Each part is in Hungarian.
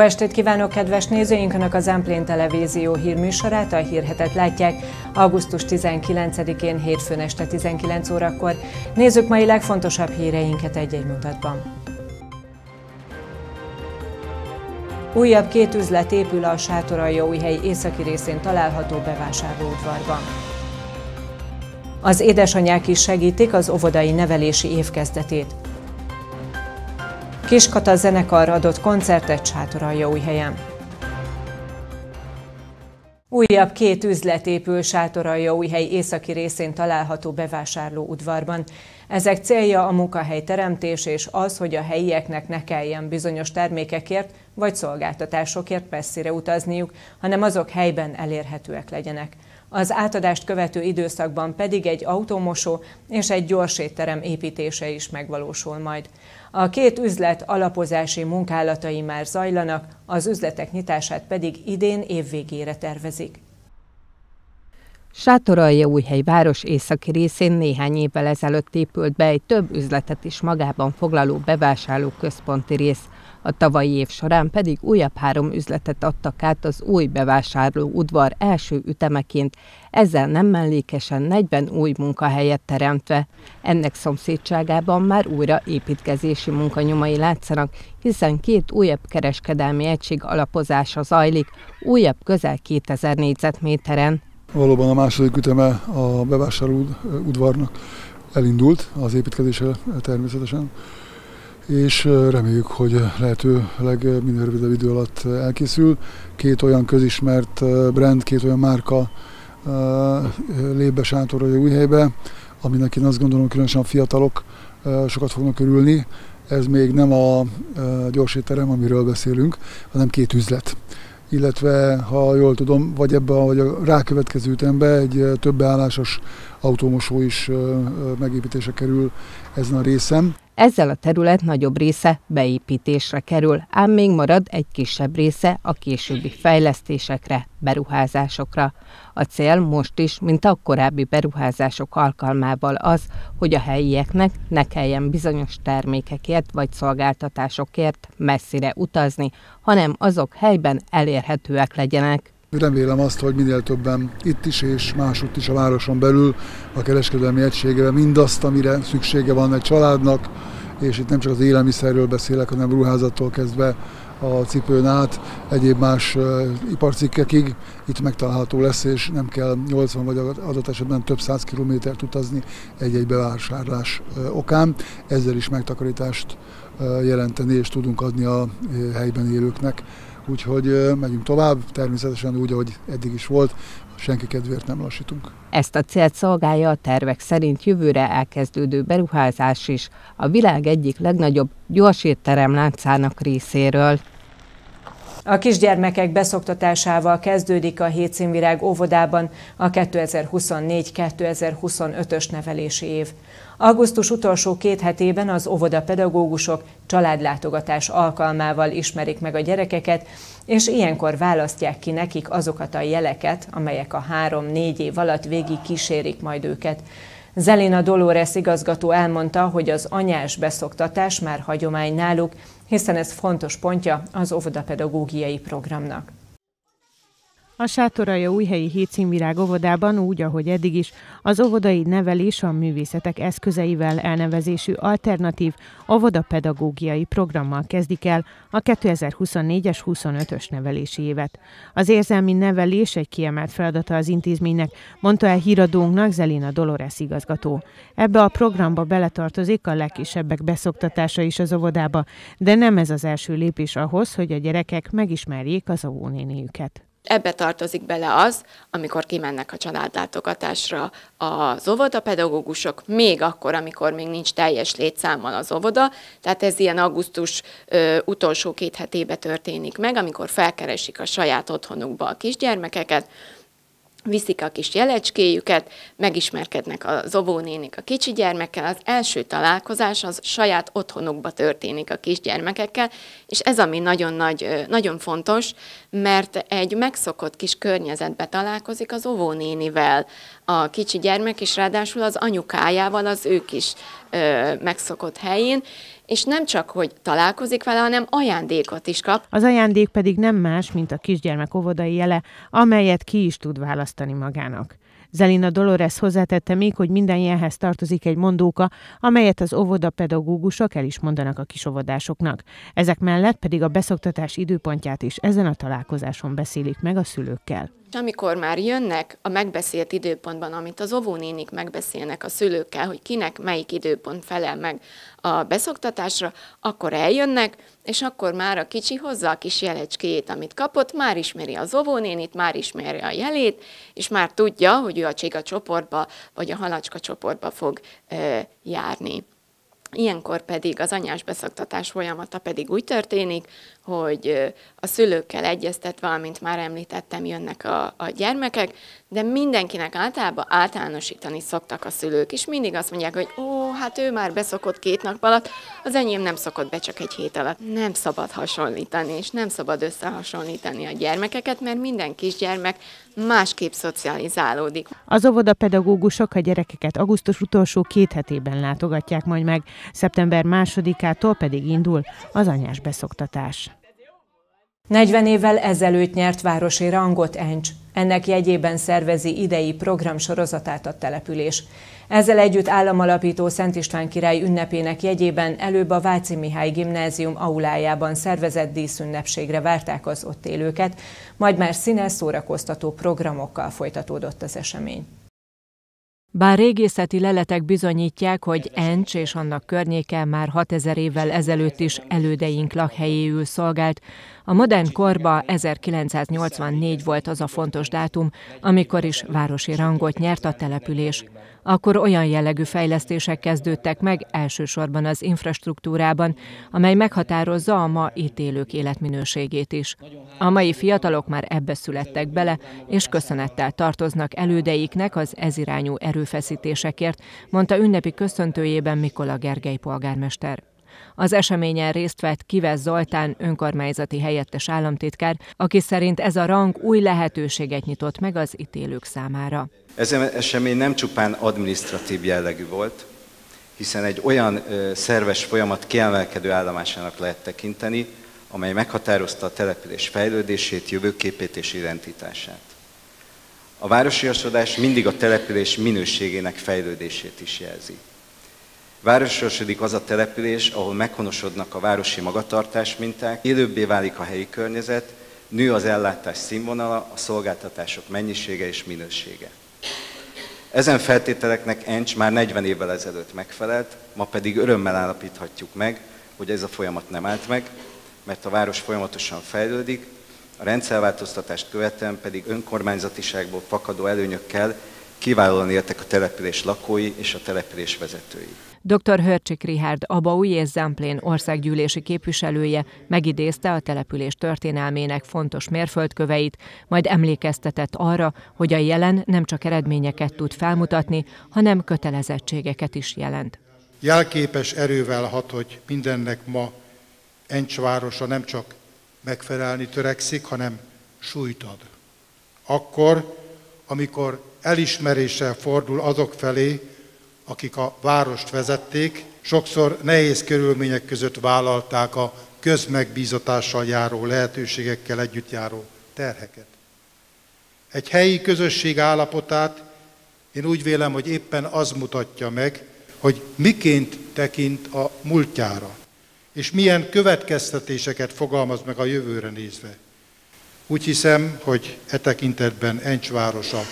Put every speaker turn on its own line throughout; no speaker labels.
estét kívánok, kedves nézőink! Önök az Emplén Televízió hírműsorát, a hírhetet látják augusztus 19-én hétfőn este 19 órakor. Nézzük mai legfontosabb híreinket egy-egy mutatban. Újabb két üzlet épül a Sátoraljaújhely északi részén található bevásárlóudvarban. Az édesanyák is segítik az óvodai nevelési évkezdetét. Kiskata zenekar adott koncertet helyen. Újabb két üzlet épül hely északi részén található bevásárló udvarban. Ezek célja a munkahely teremtés és az, hogy a helyieknek ne kelljen bizonyos termékekért vagy szolgáltatásokért messzire utazniuk, hanem azok helyben elérhetőek legyenek. Az átadást követő időszakban pedig egy automosó és egy gyorsétterem építése is megvalósul majd. A két üzlet alapozási munkálatai már zajlanak, az üzletek nyitását pedig idén évvégére tervezik.
újhely város északi részén néhány évvel ezelőtt épült be egy több üzletet is magában foglaló bevásárló központi rész. A tavalyi év során pedig újabb három üzletet adtak át az új bevásárló udvar első ütemeként, ezzel nem mellékesen 40 új munkahelyet teremtve. Ennek szomszédságában már újra építkezési munkanyomai látszanak, hiszen két újabb kereskedelmi egység alapozása zajlik, újabb közel 2000 négyzetméteren.
Valóban a második üteme a bevásárló udvarnak elindult, az építkezése természetesen és reméljük, hogy lehetőleg minél rövidebb idő alatt elkészül. Két olyan közismert brand, két olyan márka lép be Sátorrai új helybe, aminek én azt gondolom, különösen a fiatalok sokat fognak örülni. Ez még nem a gyorsétterem, amiről beszélünk, hanem két üzlet illetve ha jól tudom, vagy ebbe vagy a rákövetkező ütembe egy többbeállásos autómosó is megépítése kerül ezen a részem.
Ezzel a terület nagyobb része beépítésre kerül, ám még marad egy kisebb része a későbbi fejlesztésekre, beruházásokra. A cél most is, mint a korábbi beruházások alkalmával az, hogy a helyieknek ne kelljen bizonyos termékekért vagy szolgáltatásokért messzire utazni, hanem azok helyben elérhetőek legyenek.
Remélem azt, hogy minél többen itt is és másutt is a városon belül a kereskedelmi egységre mindazt, amire szüksége van egy családnak, és itt nem csak az élelmiszerről beszélek, hanem ruházattól kezdve a cipőn át, egyéb más iparcikkekig itt megtalálható lesz, és nem kell 80 vagy adott esetben több száz kilométert utazni egy-egy bevásárlás okán. Ezzel is megtakarítást jelenteni, és tudunk adni a helyben élőknek. Úgyhogy megyünk tovább, természetesen úgy, ahogy eddig is volt, senki kedvéért nem lassítunk.
Ezt a célt szolgálja a tervek szerint jövőre elkezdődő beruházás is a világ egyik legnagyobb gyorsétterem láncának részéről.
A kisgyermekek beszoktatásával kezdődik a Hétszínvirág óvodában a 2024-2025-ös nevelési év. Augusztus utolsó két hetében az óvodapedagógusok családlátogatás alkalmával ismerik meg a gyerekeket, és ilyenkor választják ki nekik azokat a jeleket, amelyek a három-négy év alatt végig kísérik majd őket. Zelina Dolores igazgató elmondta, hogy az anyás beszoktatás már hagyomány náluk, hiszen ez fontos pontja az óvodapedagógiai programnak.
A Sátoraja újhelyi hétszínvirág óvodában úgy, ahogy eddig is, az óvodai nevelés a művészetek eszközeivel elnevezésű alternatív óvodapedagógiai programmal kezdik el a 2024-es 25-ös nevelési évet. Az érzelmi nevelés egy kiemelt feladata az intézménynek, mondta el híradónknak Zelina Dolores igazgató. Ebbe a programba beletartozik a legkisebbek beszoktatása is az óvodába, de nem ez az első lépés ahhoz, hogy a gyerekek megismerjék az óvónéniüket.
Ebbe tartozik bele az, amikor kimennek a családlátogatásra az óvodapedagógusok, még akkor, amikor még nincs teljes létszámmal az óvoda, tehát ez ilyen augusztus ö, utolsó két hetébe történik meg, amikor felkeresik a saját otthonukba a kisgyermekeket, viszik a kis jelecskéjüket, megismerkednek az óvónénik a kicsi gyermekkel, az első találkozás az saját otthonukba történik a kisgyermekekkel, és ez ami nagyon, nagy, nagyon fontos, mert egy megszokott kis környezetbe találkozik az óvónénivel, a kicsi gyermek, és ráadásul az anyukájával, az ő kis ö, megszokott helyén, és nem csak, hogy találkozik vele, hanem ajándékot is kap.
Az ajándék pedig nem más, mint a kisgyermek óvodai jele, amelyet ki is tud választani magának. Zelina Dolores hozzátette még, hogy minden ilyenhez tartozik egy mondóka, amelyet az óvodapedagógusok el is mondanak a kisovodásoknak. Ezek mellett pedig a beszoktatás időpontját is ezen a találkozáson beszélik meg a szülőkkel.
És amikor már jönnek a megbeszélt időpontban, amit az óvónénik megbeszélnek a szülőkkel, hogy kinek melyik időpont felel meg a beszoktatásra, akkor eljönnek, és akkor már a kicsi hozza a kis jelecskét, amit kapott, már ismeri az óvónénit, már ismeri a jelét, és már tudja, hogy ő a csiga csoportba, vagy a halacska csoportba fog e, járni. Ilyenkor pedig az anyás beszoktatás folyamata pedig úgy történik, hogy a szülőkkel egyeztetve, amint már említettem, jönnek a, a gyermekek, de mindenkinek általában általánosítani szoktak a szülők, és mindig azt mondják, hogy ó, hát ő már beszokott két nap alatt, az enyém nem szokott be csak egy hét alatt. Nem szabad hasonlítani, és nem szabad összehasonlítani a gyermekeket, mert minden kisgyermek másképp szocializálódik.
Az óvodapedagógusok a gyerekeket augusztus utolsó két hetében látogatják majd meg, szeptember másodikától pedig indul az anyás beszoktatás.
40 évvel ezelőtt nyert városi rangot Encs. Ennek jegyében szervezi idei programsorozatát a település. Ezzel együtt államalapító Szent István király ünnepének jegyében előbb a Váci Mihály gimnázium aulájában szervezett díszünnepségre várták az ott élőket, majd már színes szórakoztató programokkal folytatódott az esemény.
Bár régészeti leletek bizonyítják, hogy Encs és annak környéke már 6000 évvel ezelőtt is elődeink lakhelyéül szolgált, a modern korba 1984 volt az a fontos dátum, amikor is városi rangot nyert a település. Akkor olyan jellegű fejlesztések kezdődtek meg elsősorban az infrastruktúrában, amely meghatározza a ma itt élők életminőségét is. A mai fiatalok már ebbe születtek bele, és köszönettel tartoznak elődeiknek az ezirányú erőfeszítésekért, mondta ünnepi köszöntőjében Mikola Gergely polgármester. Az eseményen részt vett Kivesz Zoltán önkormányzati helyettes államtitkár, aki szerint ez a rang új lehetőséget nyitott meg az ítélők számára.
Ez esemény nem csupán administratív jellegű volt, hiszen egy olyan szerves folyamat kiemelkedő állomásának lehet tekinteni, amely meghatározta a település fejlődését, jövőképét és identitását. A városiasodás mindig a település minőségének fejlődését is jelzi. Várososodik az a település, ahol meghonosodnak a városi magatartás minták, élőbbé válik a helyi környezet, nő az ellátás színvonala, a szolgáltatások mennyisége és minősége. Ezen feltételeknek Encs már 40 évvel ezelőtt megfelelt, ma pedig örömmel állapíthatjuk meg, hogy ez a folyamat nem állt meg, mert a város folyamatosan fejlődik, a rendszerváltoztatást követően pedig önkormányzatiságból fakadó előnyökkel kiválóan éltek a település lakói és a település vezetői.
Dr. Hörcsik Rihárd Abaúj és Zemplén országgyűlési képviselője megidézte a település történelmének fontos mérföldköveit, majd emlékeztetett arra, hogy a jelen nem csak eredményeket tud felmutatni, hanem kötelezettségeket is jelent.
Jelképes erővel hat, hogy mindennek ma Encs városa nem csak megfelelni törekszik, hanem súlyt ad. Akkor, amikor elismeréssel fordul azok felé, akik a várost vezették, sokszor nehéz körülmények között vállalták a közmegbízatással járó lehetőségekkel együtt járó terheket. Egy helyi közösség állapotát én úgy vélem, hogy éppen az mutatja meg, hogy miként tekint a múltjára, és milyen következtetéseket fogalmaz meg a jövőre nézve. Úgy hiszem, hogy e tekintetben Encs városa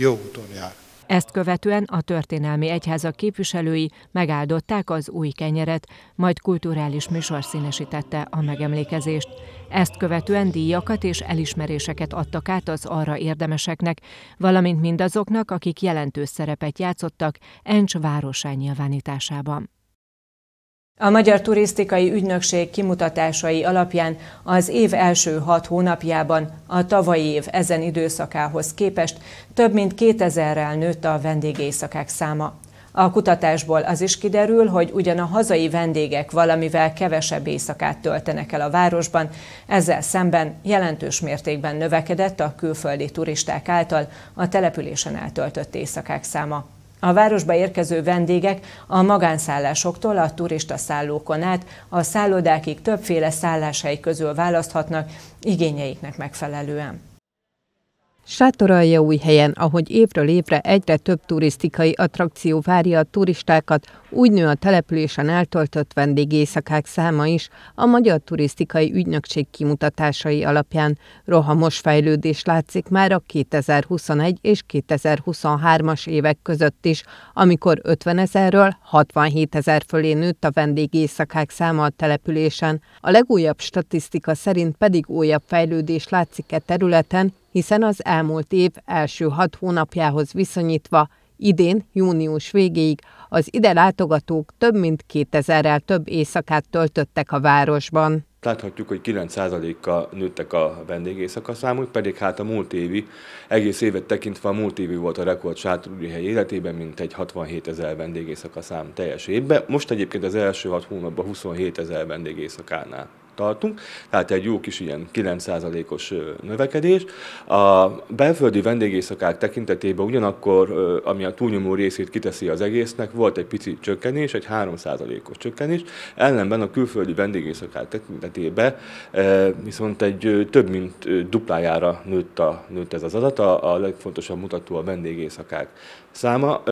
jó úton jár.
Ezt követően a történelmi egyházak képviselői megáldották az új kenyeret, majd kulturális műsor színesítette a megemlékezést. Ezt követően díjakat és elismeréseket adtak át az arra érdemeseknek, valamint mindazoknak, akik jelentős szerepet játszottak Encs városán nyilvánításában.
A Magyar Turisztikai Ügynökség kimutatásai alapján az év első hat hónapjában a tavalyi év ezen időszakához képest több mint 2000-rel nőtt a vendégészakák száma. A kutatásból az is kiderül, hogy ugyan a hazai vendégek valamivel kevesebb éjszakát töltenek el a városban, ezzel szemben jelentős mértékben növekedett a külföldi turisták által a településen eltöltött éjszakák száma. A városba érkező vendégek a magánszállásoktól a turista szállókon át a szállodákig többféle szálláshely közül választhatnak igényeiknek megfelelően.
Helyen, ahogy évről évre egyre több turisztikai attrakció várja a turistákat, úgy nő a településen eltöltött vendégészakák száma is a Magyar Turisztikai Ügynökség kimutatásai alapján. Rohamos fejlődés látszik már a 2021 és 2023-as évek között is, amikor 50 ezerről 67 ezer fölé nőtt a vendégészakák száma a településen. A legújabb statisztika szerint pedig újabb fejlődés látszik e területen, hiszen az elmúlt év első hat hónapjához viszonyítva idén, június végéig az ide látogatók több mint 2000-rel több éjszakát töltöttek a városban.
Láthatjuk, hogy 9%-kal nőttek a vendégészaka számuk, pedig hát a múlt évi, egész évet tekintve a múlt évi volt a rekord hely életében, mint egy 67 ezer vendégészaka szám teljes évben. Most egyébként az első hat hónapban 27 ezer vendégészakánál tartunk, tehát egy jó kis ilyen 9%-os növekedés. A belföldi vendégészakák tekintetében ugyanakkor, ami a túlnyomó részét kiteszi az egésznek, volt egy pici csökkenés, egy 3%-os csökkenés, ellenben a külföldi vendégészakák tekintetében viszont egy több mint duplájára nőtt, a, nőtt ez az adat, a, legfontosabb mutató a vendégészakák száma.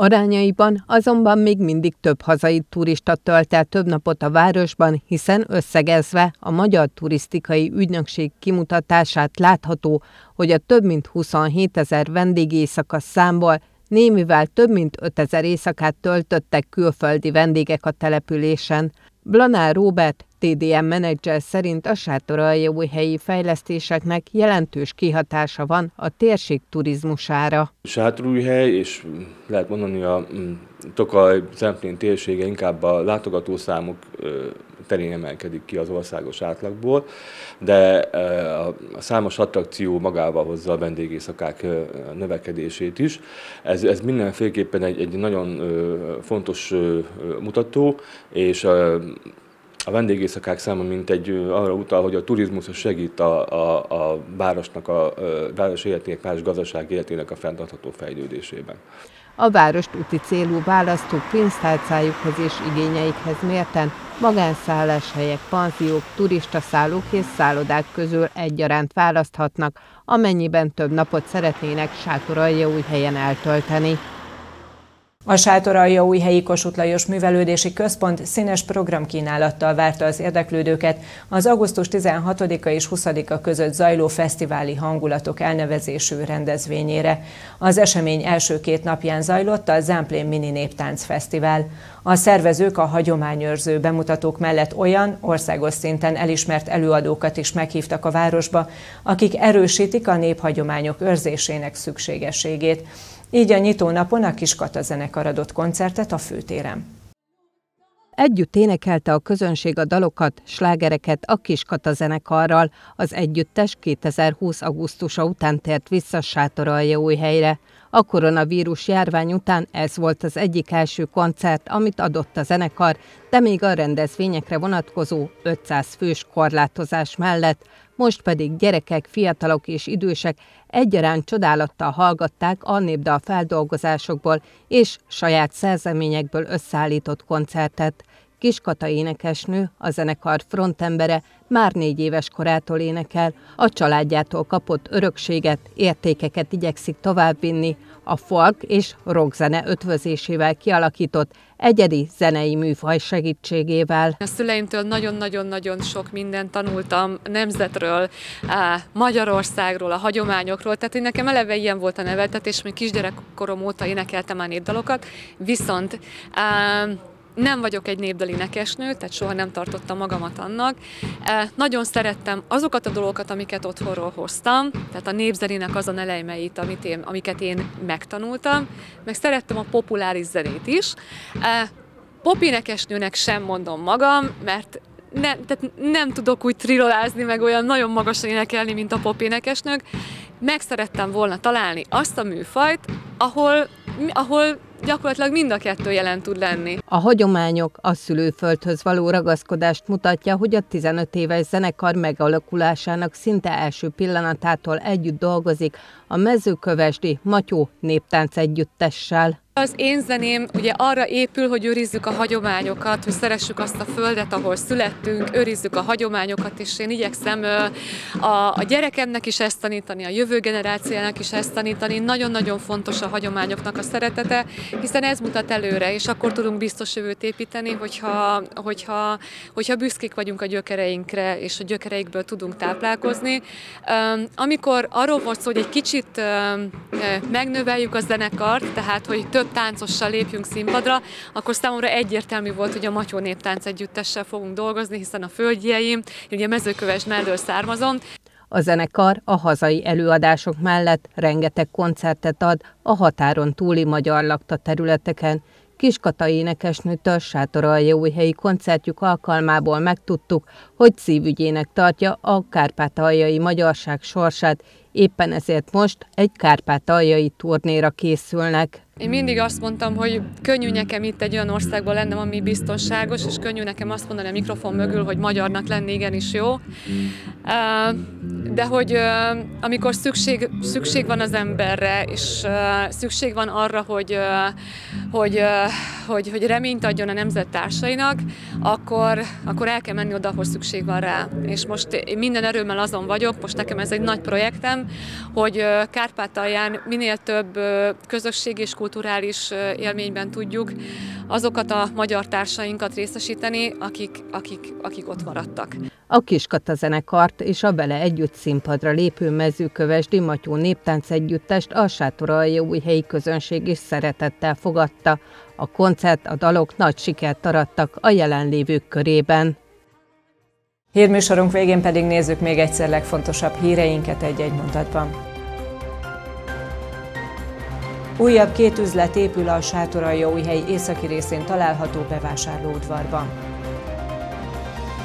Arányaiban azonban még mindig több hazai turista tölt el több napot a városban, hiszen összegezve a Magyar Turisztikai Ügynökség kimutatását látható, hogy a több mint 27 ezer vendégészaka számból némivel több mint 5 ezer éjszakát töltöttek külföldi vendégek a településen. Blanár Robert, TDM menedzser szerint a sátoraljaújhelyi fejlesztéseknek jelentős kihatása van a térség turizmusára.
Sátorújhely és lehet mondani a mm, Tokaj Zemplén térsége inkább a látogatószámok terén emelkedik ki az országos átlagból, de a számos attrakció magával hozza a vendégészakák növekedését is. Ez, ez mindenféleképpen egy, egy nagyon fontos mutató, és a vendégészakák száma mint egy arra utal, hogy a turizmus segít a, a, a városnak, a, a város életének, város gazdaság életének a fenntartható fejlődésében.
A várost úti célú választók pénztárcájukhoz és igényeikhez mérten magánszálláshelyek, panziók, turistaszállók és szállodák közül egyaránt választhatnak, amennyiben több napot szeretnének új helyen eltölteni.
A helyi Kossuth Lajos Művelődési Központ színes programkínálattal várta az érdeklődőket az augusztus 16-a és 20-a között zajló fesztiváli hangulatok elnevezésű rendezvényére. Az esemény első két napján zajlott a Zámplén Mini Néptánc Fesztivál. A szervezők a hagyományőrző bemutatók mellett olyan országos szinten elismert előadókat is meghívtak a városba, akik erősítik a néphagyományok őrzésének szükségességét. Így a nyitó napon a Kiskata zenekar adott koncertet a főtéren.
Együtt énekelte a közönség a dalokat, slágereket a Kiskata zenekarral. Az együttes 2020. augusztusa után tért vissza helyre. A koronavírus járvány után ez volt az egyik első koncert, amit adott a zenekar, de még a rendezvényekre vonatkozó 500 fős korlátozás mellett most pedig gyerekek, fiatalok és idősek egyaránt csodálattal hallgatták a népdal feldolgozásokból és saját szerzeményekből összeállított koncertet. Kiskata énekesnő, a zenekar frontembere már négy éves korától énekel, a családjától kapott örökséget, értékeket igyekszik továbbvinni, a folk és rockzene ötvözésével kialakított egyedi zenei műfaj segítségével.
A szüleimtől nagyon-nagyon-nagyon sok mindent tanultam nemzetről, Magyarországról, a hagyományokról, tehát hogy nekem eleve ilyen volt a neveltetés, még kisgyerekkorom óta énekeltem már népdalokat, viszont nem vagyok egy népdali énekesnő, tehát soha nem tartottam magamat annak. Nagyon szerettem azokat a dolgokat, amiket otthonról hoztam, tehát a népzenének azon elejmeit, amit én, amiket én megtanultam, meg szerettem a populáris zenét is. Popénekesnőnek sem mondom magam, mert ne, tehát nem tudok úgy trilolázni, meg olyan nagyon magasan énekelni, mint a popénekesnők. Meg szerettem volna találni azt a műfajt, ahol, ahol gyakorlatilag mind a kettő jelen tud lenni.
A hagyományok a szülőföldhöz való ragaszkodást mutatja, hogy a 15 éves zenekar megalakulásának szinte első pillanatától együtt dolgozik a mezőkövesdi Matyó néptánc együttessel.
Az én zeném ugye arra épül, hogy őrizzük a hagyományokat, hogy szeressük azt a földet, ahol születtünk, őrizzük a hagyományokat, és én igyekszem a, a gyerekemnek is ezt tanítani, a jövő generációnak is ezt tanítani. Nagyon-nagyon fontos a hagyományoknak a szeretete, hiszen ez mutat előre, és akkor tudunk biztos jövőt építeni, hogyha, hogyha, hogyha büszkék vagyunk a gyökereinkre, és a gyökereikből tudunk táplálkozni. Amikor arról volt szó, hogy egy kicsit megnöveljük a zenekart, tehát hogy több táncossal lépjünk színpadra, akkor számomra egyértelmű volt, hogy a Matyó Néptánc együttessel fogunk dolgozni, hiszen a földjeim, ugye mezőköves mellől származom.
A zenekar a hazai előadások mellett rengeteg koncertet ad a határon túli magyar lakta területeken, Kiskata énekesnőtől helyi koncertjük alkalmából megtudtuk, hogy szívügyének tartja a kárpátaljai magyarság sorsát, éppen ezért most egy kárpátaljai turnéra készülnek.
Én mindig azt mondtam, hogy könnyű nekem itt egy olyan országban lennem, ami biztonságos, és könnyű nekem azt mondani a mikrofon mögül, hogy magyarnak lenni igenis jó. De hogy amikor szükség, szükség van az emberre, és szükség van arra, hogy, hogy, hogy, hogy reményt adjon a nemzettársainak, akkor, akkor el kell menni oda, ahol szükség van rá. És most én minden erőmmel azon vagyok, most nekem ez egy nagy projektem, hogy Kárpátalján minél több közösség és kulturális élményben tudjuk azokat a magyar társainkat részesíteni, akik, akik, akik ott maradtak.
A Kiskata zenekart és a vele együtt színpadra lépő mezőköves Dimatyó néptánc együttest a helyi közönség is szeretettel fogadta. A koncert, a dalok nagy sikert arattak a jelenlévők körében.
Hírműsorunk végén pedig nézzük még egyszer legfontosabb híreinket egy-egy mondatban. Újabb két üzlet épül a Sátoraljaújhely északi részén található bevásárlóudvarban.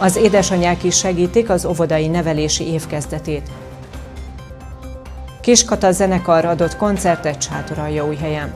Az édesanyák is segítik az óvodai nevelési évkezdetét. Kiskata zenekar adott koncertet Sátoraljaújhelyen.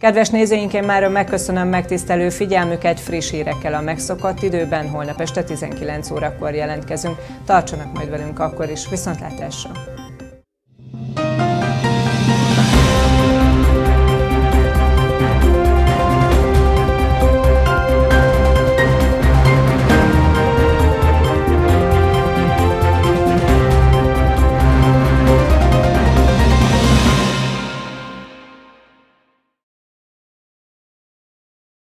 Kedves nézőink, én már megköszönöm megtisztelő figyelmüket friss hírekkel a megszokott időben, holnap este 19 órakor jelentkezünk. Tartsanak majd velünk akkor is, viszontlátásra!